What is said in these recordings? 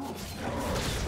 Oh, my God.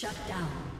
Shut down.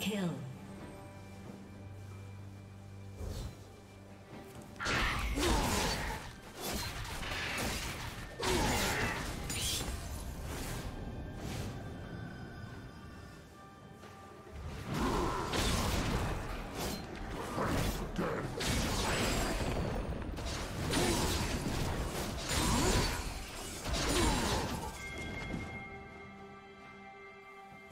Kill.